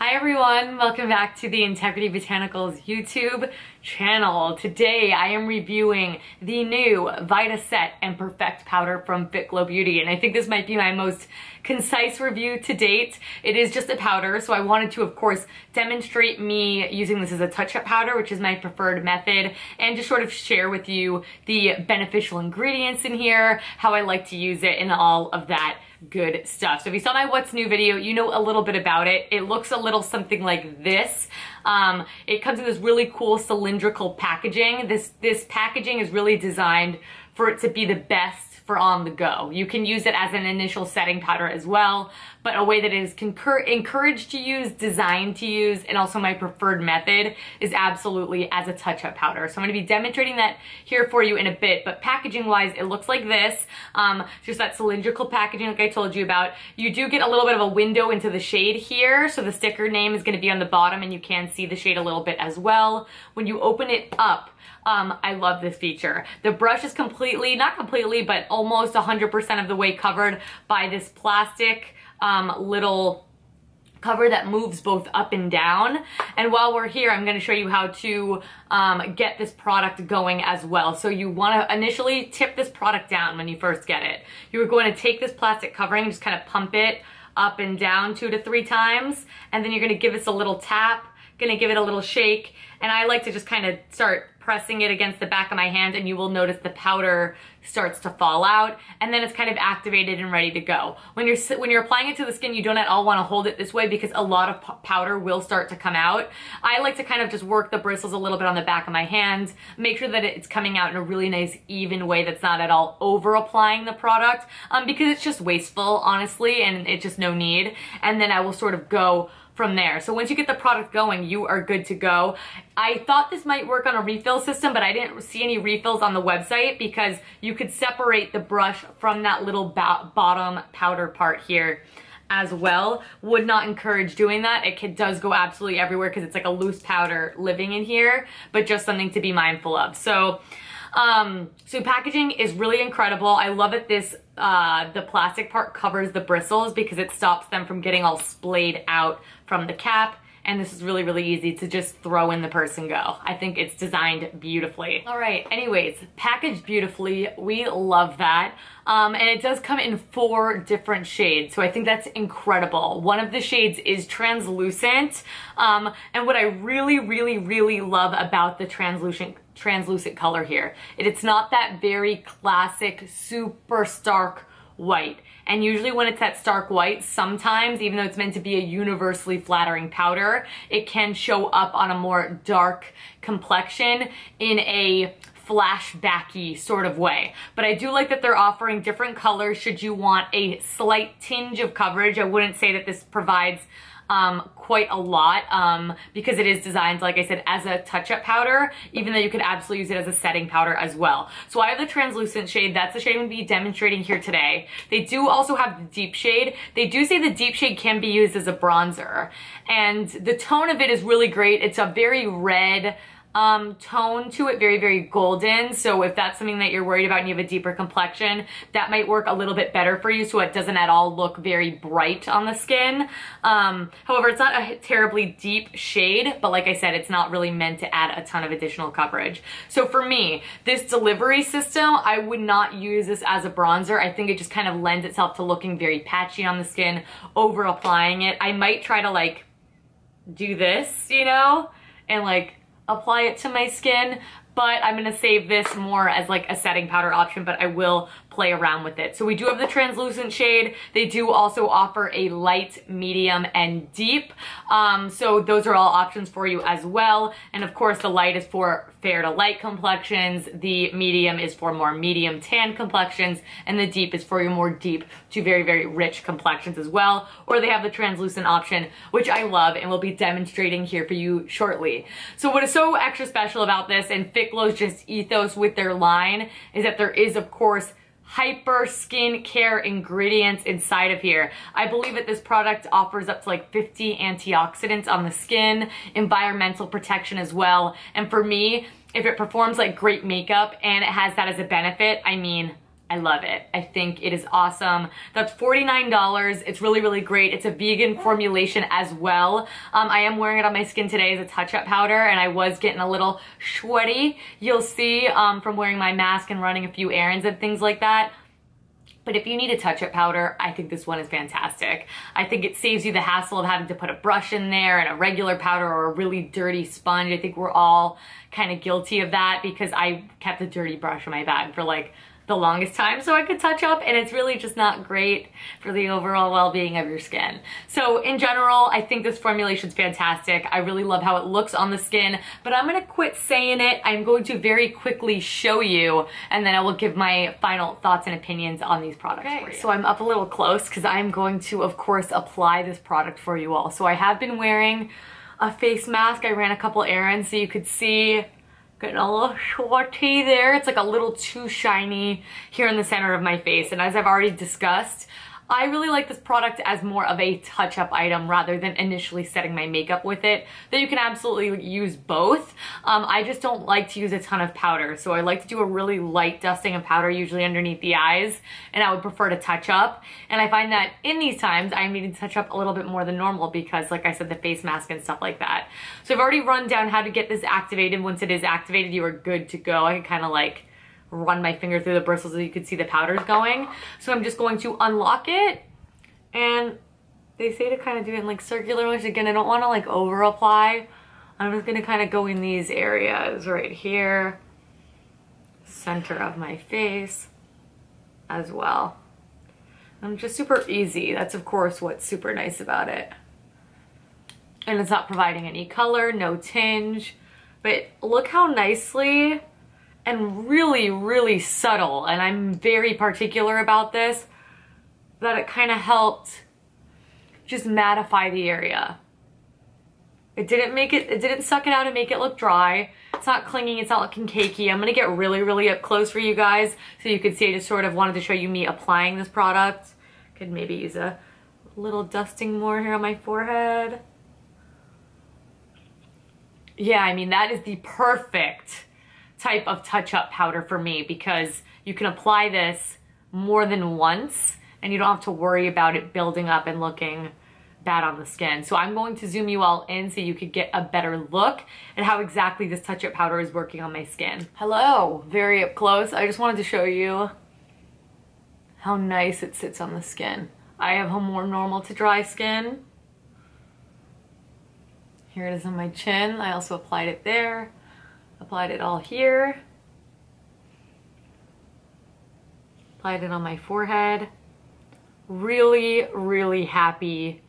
Hi everyone, welcome back to the Integrity Botanicals YouTube channel. Today I am reviewing the new Vita Set and Perfect powder from Fit Glow Beauty and I think this might be my most concise review to date. It is just a powder so I wanted to of course demonstrate me using this as a touch-up powder which is my preferred method and just sort of share with you the beneficial ingredients in here, how I like to use it and all of that good stuff. So if you saw my what's new video, you know a little bit about it. It looks a little something like this. Um, it comes in this really cool cylindrical packaging. This, this packaging is really designed for it to be the best for on the go. You can use it as an initial setting powder as well, but a way that is encouraged to use, designed to use, and also my preferred method is absolutely as a touch-up powder. So I'm gonna be demonstrating that here for you in a bit, but packaging-wise, it looks like this. Um, just that cylindrical packaging like I told you about. You do get a little bit of a window into the shade here, so the sticker name is gonna be on the bottom and you can see the shade a little bit as well. When you open it up, um, I love this feature. The brush is completely, not completely, but almost 100% of the way covered by this plastic um, little cover that moves both up and down. And while we're here, I'm gonna show you how to um, get this product going as well. So you wanna initially tip this product down when you first get it. You're going to take this plastic covering, just kind of pump it up and down two to three times, and then you're gonna give this a little tap, gonna give it a little shake, and I like to just kind of start pressing it against the back of my hand and you will notice the powder starts to fall out and then it's kind of activated and ready to go. When you're when you're applying it to the skin, you don't at all want to hold it this way because a lot of powder will start to come out. I like to kind of just work the bristles a little bit on the back of my hand, make sure that it's coming out in a really nice even way that's not at all over applying the product um, because it's just wasteful honestly and it's just no need. And then I will sort of go from there. So once you get the product going, you are good to go. I thought this might work on a refill system, but I didn't see any refills on the website because you could separate the brush from that little bottom powder part here as well. Would not encourage doing that. It does go absolutely everywhere because it's like a loose powder living in here, but just something to be mindful of. So um, so packaging is really incredible. I love it this, uh, the plastic part covers the bristles because it stops them from getting all splayed out from the cap and this is really, really easy to just throw in the purse and go. I think it's designed beautifully. All right, anyways, packaged beautifully. We love that. Um, and it does come in four different shades, so I think that's incredible. One of the shades is translucent, um, and what I really, really, really love about the translucent translucent color here, it's not that very classic, super stark white. And usually when it's that stark white, sometimes, even though it's meant to be a universally flattering powder, it can show up on a more dark complexion in a flashbacky sort of way. But I do like that they're offering different colors should you want a slight tinge of coverage. I wouldn't say that this provides um, quite a lot um, because it is designed, like I said, as a touch-up powder, even though you could absolutely use it as a setting powder as well. So I have the translucent shade. That's the shade I'm going to be demonstrating here today. They do also have the deep shade. They do say the deep shade can be used as a bronzer. And the tone of it is really great. It's a very red, um, tone to it, very, very golden. So if that's something that you're worried about and you have a deeper complexion, that might work a little bit better for you so it doesn't at all look very bright on the skin. Um, however, it's not a terribly deep shade, but like I said, it's not really meant to add a ton of additional coverage. So for me, this delivery system, I would not use this as a bronzer. I think it just kind of lends itself to looking very patchy on the skin, over applying it. I might try to like do this, you know, and like apply it to my skin, but I'm gonna save this more as like a setting powder option, but I will play around with it. So we do have the translucent shade. They do also offer a light, medium, and deep. Um, so those are all options for you as well. And of course, the light is for fair to light complexions. The medium is for more medium tan complexions. And the deep is for your more deep to very, very rich complexions as well. Or they have the translucent option, which I love and will be demonstrating here for you shortly. So what is so extra special about this and Fit Glow's just ethos with their line is that there is, of course, hyper skin care ingredients inside of here. I believe that this product offers up to like 50 antioxidants on the skin, environmental protection as well. And for me, if it performs like great makeup and it has that as a benefit, I mean, I love it. I think it is awesome. That's $49. It's really, really great. It's a vegan formulation as well. Um, I am wearing it on my skin today as a touch-up powder and I was getting a little sweaty. You'll see um, from wearing my mask and running a few errands and things like that. But if you need a touch-up powder, I think this one is fantastic. I think it saves you the hassle of having to put a brush in there and a regular powder or a really dirty sponge. I think we're all kind of guilty of that because I kept a dirty brush in my bag for like the longest time so I could touch up and it's really just not great for the overall well-being of your skin. So in general, I think this formulation is fantastic. I really love how it looks on the skin, but I'm gonna quit saying it. I'm going to very quickly show you and then I will give my final thoughts and opinions on these products okay, So I'm up a little close because I'm going to, of course, apply this product for you all. So I have been wearing a face mask. I ran a couple errands so you could see Getting a little shorty there. It's like a little too shiny here in the center of my face. And as I've already discussed, I really like this product as more of a touch-up item rather than initially setting my makeup with it. That you can absolutely use both. Um, I just don't like to use a ton of powder, so I like to do a really light dusting of powder, usually underneath the eyes, and I would prefer to touch up. And I find that in these times, I'm needing to touch up a little bit more than normal because, like I said, the face mask and stuff like that. So I've already run down how to get this activated. Once it is activated, you are good to go. I can kind of like run my finger through the bristles so you could see the powders going. So I'm just going to unlock it and they say to kind of do it in like circular motion. Again, I don't want to like over apply. I'm just going to kind of go in these areas right here, center of my face as well. I'm just super easy. That's of course what's super nice about it. And it's not providing any color, no tinge, but look how nicely and really, really subtle, and I'm very particular about this, that it kind of helped just mattify the area. It didn't make it, it didn't suck it out and make it look dry. It's not clinging, it's not looking cakey. I'm gonna get really, really up close for you guys so you can see I just sort of wanted to show you me applying this product. Could maybe use a little dusting more here on my forehead. Yeah, I mean, that is the perfect type of touch-up powder for me because you can apply this more than once and you don't have to worry about it building up and looking bad on the skin. So I'm going to zoom you all in so you could get a better look at how exactly this touch-up powder is working on my skin. Hello, very up close. I just wanted to show you how nice it sits on the skin. I have a more normal to dry skin. Here it is on my chin. I also applied it there. Applied it all here. Applied it on my forehead. Really, really happy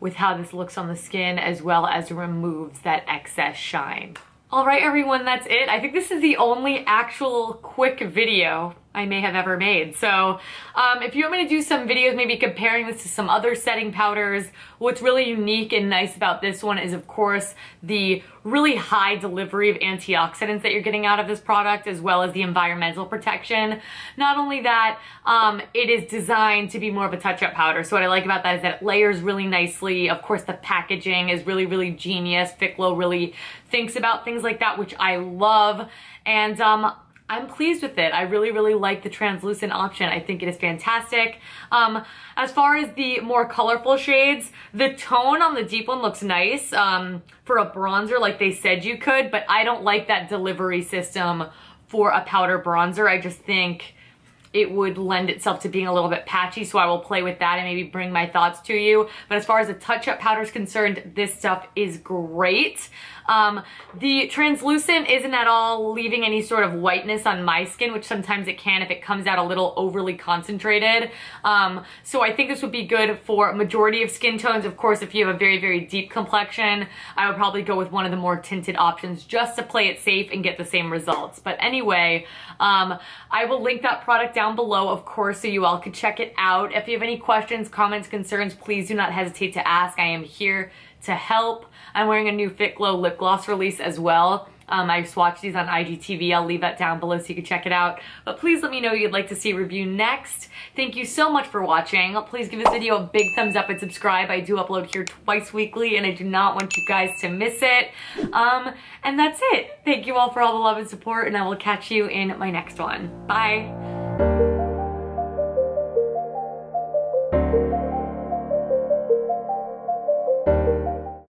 with how this looks on the skin as well as removes that excess shine. All right, everyone, that's it. I think this is the only actual quick video I may have ever made. So um, if you want me to do some videos, maybe comparing this to some other setting powders, what's really unique and nice about this one is of course the really high delivery of antioxidants that you're getting out of this product as well as the environmental protection. Not only that, um, it is designed to be more of a touch-up powder. So what I like about that is that it layers really nicely. Of course, the packaging is really, really genius. Fitglow really thinks about things like that, which I love. And um, I'm pleased with it. I really, really like the translucent option. I think it is fantastic. Um, as far as the more colorful shades, the tone on the deep one looks nice um, for a bronzer like they said you could, but I don't like that delivery system for a powder bronzer. I just think it would lend itself to being a little bit patchy, so I will play with that and maybe bring my thoughts to you. But as far as the touch-up powder is concerned, this stuff is great. Um, the translucent isn't at all leaving any sort of whiteness on my skin, which sometimes it can if it comes out a little overly concentrated. Um, so I think this would be good for majority of skin tones. Of course, if you have a very, very deep complexion, I would probably go with one of the more tinted options just to play it safe and get the same results. But anyway, um, I will link that product down below, of course, so you all could check it out. If you have any questions, comments, concerns, please do not hesitate to ask. I am here to help. I'm wearing a new Fit Glow lip gloss release as well. Um, I swatched these on IGTV. I'll leave that down below so you can check it out. But please let me know you'd like to see review next. Thank you so much for watching. Please give this video a big thumbs up and subscribe. I do upload here twice weekly and I do not want you guys to miss it. Um, and that's it. Thank you all for all the love and support and I will catch you in my next one. Bye.